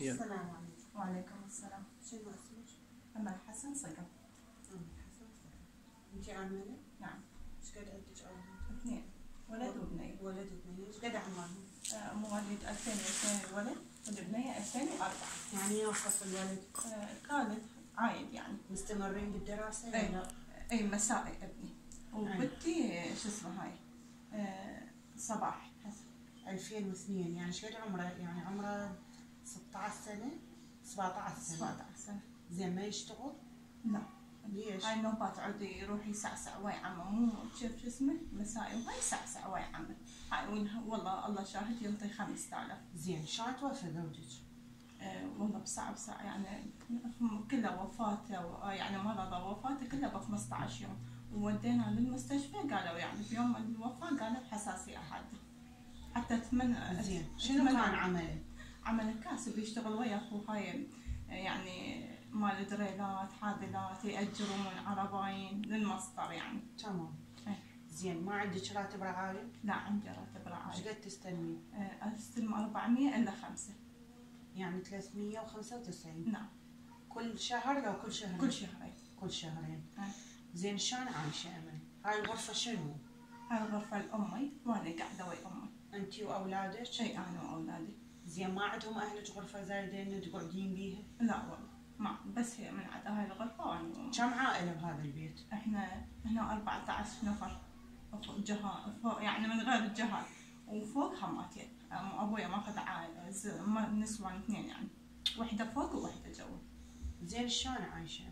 السلام عليكم وعليكم السلام شنو اسمك؟ أمل حسن صقم أم حسن انت عامله؟ نعم إيش قد عندك أولاد؟ اثنين ولد وبنية ولد واثنين إيش قد؟ آه، مواليد 2002 الولد والبنية 2004 يعني يوصف الولد آه، الثالث عايد يعني مستمرين بالدراسه إيه. ولا؟ اي مسائي ابني وبنتي شو اسمها هاي؟ آه، صباح. حسن 2002 يعني إيش قد عمره؟ يعني عمره 16 سنة 17 سنة. 17 سنة. زين ما يشتغل؟ لا. ليش؟ هاي النوبات عود يروح يسعسع ويا عمه. مو شوف شو اسمه؟ مسائي وهاي يسعسع ويا عمه. هاي والله الله شاهد ينطي 5000 زين شلون توفى زوجك؟ آه، والله بساعة بساعة يعني كلها وفاته و- يعني مرضه وفاته كلها ب 15 يوم. وودينا للمستشفى قالوا يعني في يوم الوفاة قالوا بحساسية حادة حتى اتمنى زين شنو كان عمله؟ عمل كاسب يشتغل ويا اخوه هاي يعني مال دريلات حاذلات يأجرون عرباين للمصدر يعني تمام إيه. زين ما عندك راتب رعاية؟ لا عندي راتب إيش رعاية قد تستلمين؟ استلم 400 إلا خمسة يعني 395 نعم كل شهر لو كل شهر كل شهرين كل شهرين إيه. زين شلون عايشة أمل؟ هاي الغرفة شنو؟ هاي الغرفة لأمي وأنا قاعدة ويا أمي انت وأولادك؟ شيء أنا وأولادي زين ما عندهم اهلك غرفه زايده إنه تقعدين بيها؟ لا والله ما بس هي من عند هاي الغرفة وأنا وأمي كم عائلة بهذا البيت؟ إحنا إحنا 14 نفر. فوق جهات فوق يعني من غير الجهات وفوق هماتين أم- أبويا ماخذ ما- نسوان اثنين يعني. واحدة فوق وواحدة جوا. زين شلون عايشة؟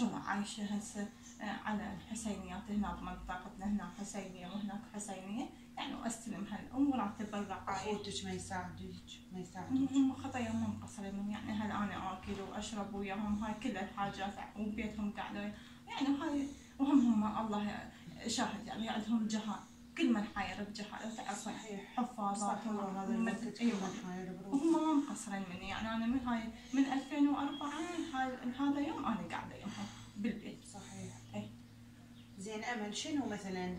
والله عايشة هسه آه، على الحسينيات هنا بمنطقتنا هنا حسينية وهناك حسينية. يعني وأستلم هالأم وراتب الرعاية أخوتك ما يساعدك ما يساعدك. هم خطاياهم مو مقصرين من يعني هل أنا آكل وأشرب وياهم؟ هاي كل الحاجات وبيتهم قاعدة يعني هاي وهم هم الله شاهد يعني عندهم جهال كل من حاير بجهال تعرف صحيح. حفاظات أيوة. وهم ما مقصرين مني. يعني أنا من هاي من 2004 هاي هذا يوم أنا قاعدة يومهم زين امل شنو مثلا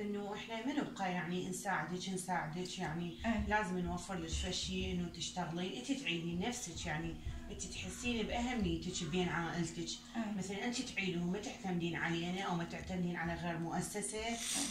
إنه إحنا ما نبقى يعني نساعدك نساعدك يعني إيه. لازم نوفر لك فشي إنه تشتغلين أنت تعينين نفسك يعني أنت تحسين بأهميتك بين عائلتك إيه. مثلا أنت تعينوا ما تعتمدين علينا أو ما تعتمدين على غير مؤسسة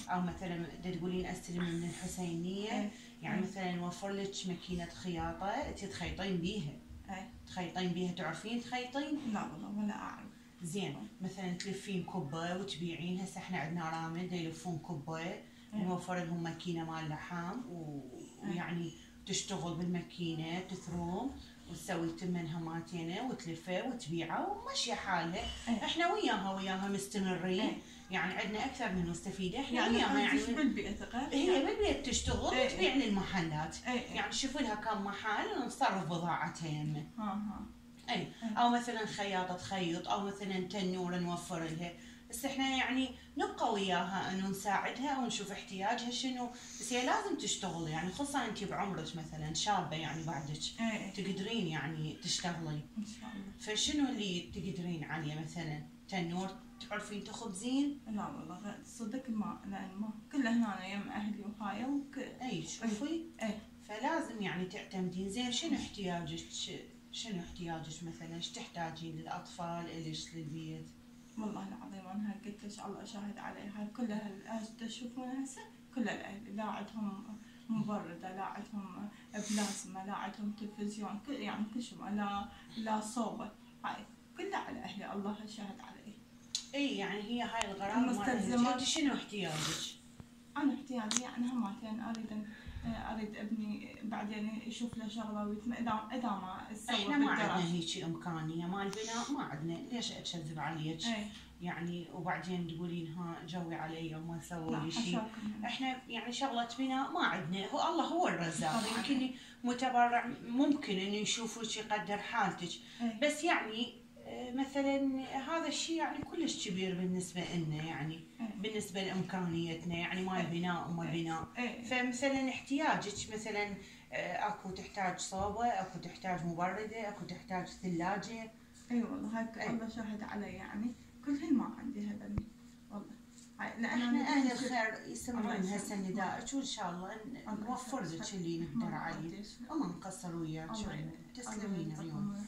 أو مثلا تقولين استلم من الحسينية إيه. يعني إيه. مثلا نوفر لك ماكينة خياطة أنت تخيطين بيها إيه. تخيطين بيها تعرفين تخيطين لا والله ولا أعرف زين مثلا تلفين كبه وتبيعين هسه إحنا عندنا رامد يلفون كبه نوفر لهم ماكينة مال لحام و- ويعني تشتغل بالماكينة تثروم وتسوي تمن هماتينه وتلفه وتبيعه وماشيه حالها. إيه. إحنا وياها وياها مستمرين. إيه. يعني عندنا أكثر من مستفيدة. إحنا يعني وياها يعني يعني بالبيت غير هي بالبيت تشتغل إيه. وتبيع للمحلات. إيه. يعني شوفي لها كم محل ونصرف بضاعتها يمه ها اي أو مثلا خياطة تخيط أو مثلا تنور نوفر لها. بس إحنا يعني نبقى وياها إنه نساعدها ونشوف احتياجها شنو. بس هي لازم تشتغل يعني خصوصا انت بعمرك مثلا شابة يعني بعدك إيه. تقدرين يعني تشتغلي. إن شاء الله. فشنو اللي تقدرين عليه مثلا؟ تنور؟ تعرفين تخبزين؟ لا والله صدق ما لأن ما كله هنا يم أهلي وهاي وك اي شوفي. إيه. فلازم يعني تعتمدين. زين شنو احتياجك؟ شنو احتياجك مثلا؟ إيش تحتاجين للأطفال؟ اليش للبيت؟ والله العظيم أنا قلت لك الله شاهد علي هاي كلها تشوفونها هسه؟ كل الأهل لا عندهم مبردة لا عندهم بلازما لا عندهم تلفزيون كل يعني كل شيء لا لا صوبة. هاي كلها على أهلي الله شاهد علي إي يعني هي هاي الغرام المستلزمات. انت شنو احتياجك؟ أنا احتياجي يعني هماتين أريد أريد أبني بعدين يشوف له شغلة ويتم اذا إذا ما إحنا ما عندنا. هيك إمكانية مال بناء ما عندنا ليش أكذب عليك؟ إيه يعني وبعدين تقولين ها جوي علي وما سووا لي شيء إحنا يعني شغلة بناء ما عندنا هو الله هو الرزاق. يمكن متبرع ممكن انه يشوفك يقدر حالتك إيه. بس يعني آه، مثلا هذا الشيء يعني كلش كبير بالنسبة لنا يعني إيه. بالنسبة لإمكانيتنا يعني مال إيه. بناء وما إيه. بناء فمثلا احتياجك مثلا آه، أكو تحتاج صوبة أكو تحتاج مبردة أكو تحتاج ثلاجة إي والله هاي. الله شاهد علي يعني كلهن ما عندي هذني والله إحنا أهل الخير يسمعون الله هسه. نداءك وإن شاء الله الله نوفر. لك اللي نقدر الله عليه. وما نقصر وياك الله تسلمين يعطيكم اليوم